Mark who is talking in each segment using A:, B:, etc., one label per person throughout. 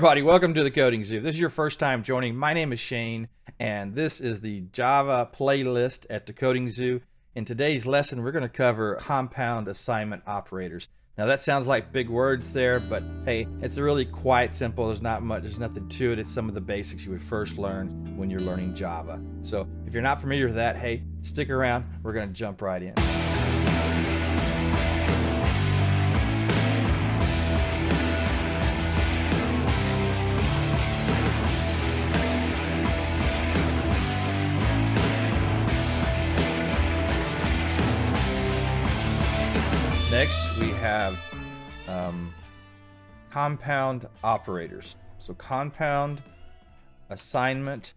A: Everybody, welcome to the Coding Zoo. This is your first time joining, my name is Shane, and this is the Java playlist at the Coding Zoo. In today's lesson, we're going to cover compound assignment operators. Now that sounds like big words there, but hey, it's really quite simple. There's not much, there's nothing to it. It's some of the basics you would first learn when you're learning Java. So if you're not familiar with that, hey, stick around. We're going to jump right in. Have um, compound operators. So compound assignment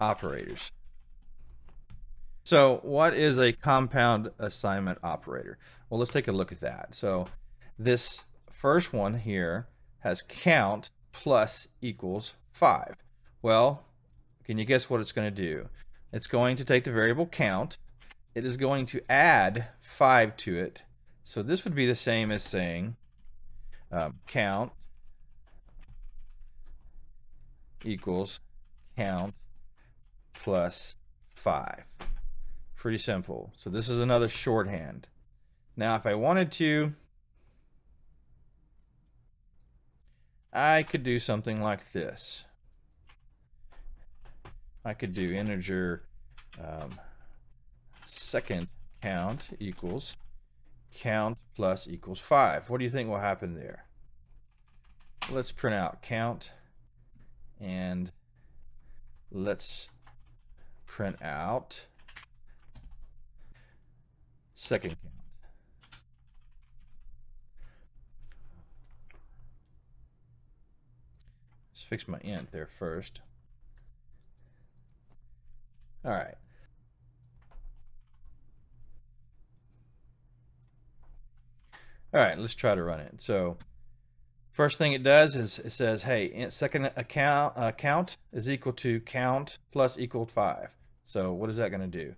A: operators. So what is a compound assignment operator? Well, let's take a look at that. So this first one here has count plus equals 5. Well, can you guess what it's going to do? It's going to take the variable count. It is going to add 5 to it. So this would be the same as saying um, count equals count plus 5. Pretty simple. So this is another shorthand. Now if I wanted to, I could do something like this. I could do integer um, second count equals count plus equals 5. What do you think will happen there? Let's print out count and let's print out second count. Let's fix my int there first. All right. All right, let's try to run it. So first thing it does is it says, hey, second account uh, count is equal to count plus equal 5. So what is that going to do?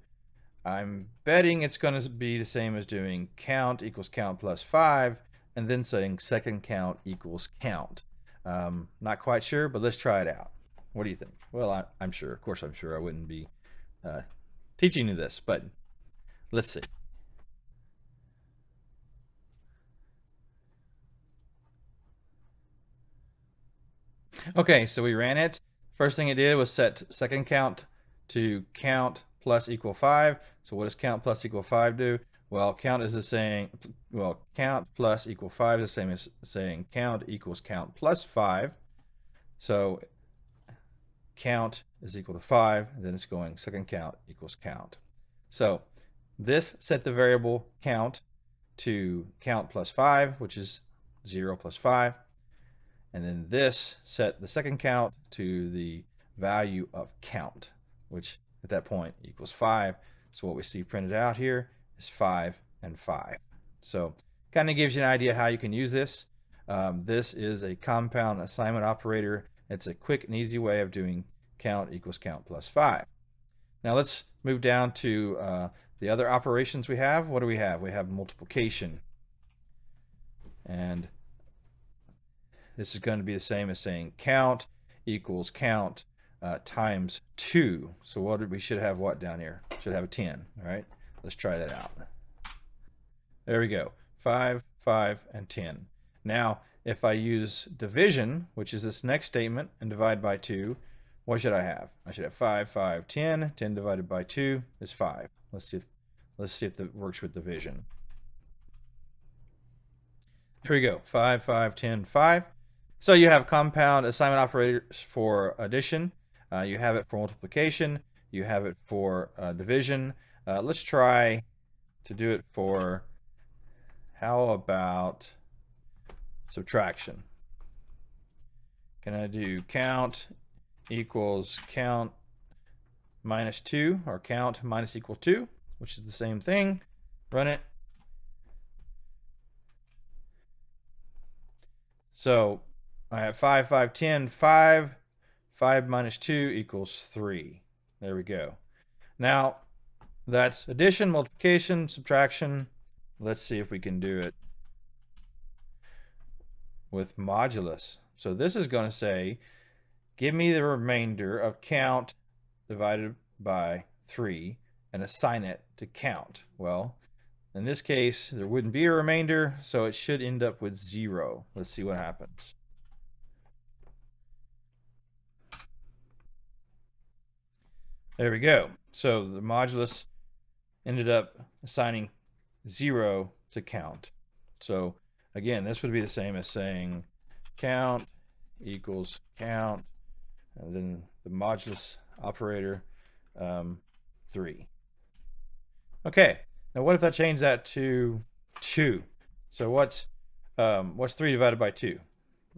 A: I'm betting it's going to be the same as doing count equals count plus 5 and then saying second count equals count. Um, not quite sure, but let's try it out. What do you think? Well, I, am sure. Of course, I'm sure I wouldn't be uh, teaching you this, but let's see. Okay, so we ran it. First thing it did was set second count to count plus equal 5. So what does count plus equal 5 do? Well, count is the same, well, count plus equal 5 is the same as saying count equals count plus 5. So count is equal to 5, then it's going second count equals count. So this set the variable count to count plus 5, which is 0 plus 5. And then this set the second count to the value of count, which at that point equals 5. So what we see printed out here is 5 and 5. So kind of gives you an idea how you can use this. Um, this is a compound assignment operator. It's a quick and easy way of doing count equals count plus 5. Now let's move down to uh, the other operations we have. What do we have? We have multiplication. And this is going to be the same as saying count equals count uh, times 2. So what did we should have what down here? Should have a 10. All right, let's try that out. There we go. 5, 5, and 10. Now, if I use division, which is this next statement, and divide by 2, what should I have? I should have 5, 5, 10. 10 divided by 2 is 5. Let's see if, let's see if that works with division. Here we go. 5, 5, 10, 5. So you have compound assignment operators for addition. Uh, you have it for multiplication. You have it for uh, division. Uh, let's try to do it for, how about subtraction? Can I do count equals count minus 2 or count minus equal 2, which is the same thing. Run it. So I have 5, 5, 10, 5. 5 minus 2 equals 3. There we go. Now, that's addition, multiplication, subtraction. Let's see if we can do it with modulus. So this is going to say, give me the remainder of count divided by 3 and assign it to count. Well, in this case, there wouldn't be a remainder, so it should end up with 0. Let's see what happens. There we go. So the modulus ended up assigning 0 to count. So again, this would be the same as saying count equals count, and then the modulus operator um, 3. Okay, now what if I change that to 2? So what's um, what's 3 divided by 2?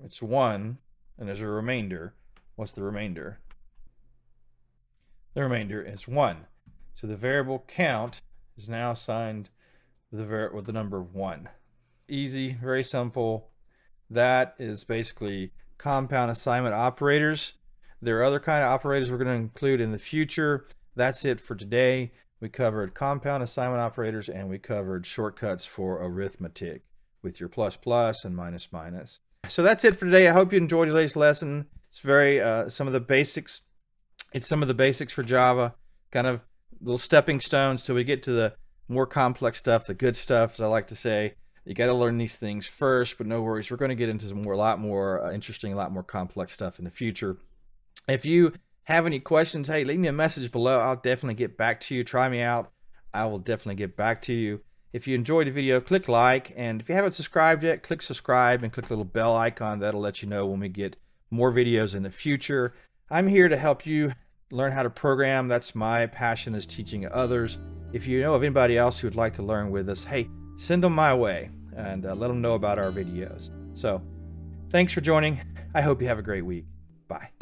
A: It's 1, and there's a remainder. What's the remainder? The remainder is 1. So the variable count is now assigned with the, with the number 1. Easy, very simple. That is basically compound assignment operators. There are other kind of operators we're going to include in the future. That's it for today. We covered compound assignment operators and we covered shortcuts for arithmetic with your plus plus and minus minus. So that's it for today. I hope you enjoyed today's lesson. It's very uh, some of the basics. It's some of the basics for Java, kind of little stepping stones till we get to the more complex stuff, the good stuff, as I like to say. You got to learn these things first, but no worries. We're going to get into some more, a lot more uh, interesting, a lot more complex stuff in the future. If you have any questions, hey, leave me a message below. I'll definitely get back to you. Try me out. I will definitely get back to you. If you enjoyed the video, click like. And if you haven't subscribed yet, click subscribe and click the little bell icon. That'll let you know when we get more videos in the future. I'm here to help you learn how to program. That's my passion is teaching others. If you know of anybody else who would like to learn with us, hey, send them my way and uh, let them know about our videos. So thanks for joining. I hope you have a great week. Bye.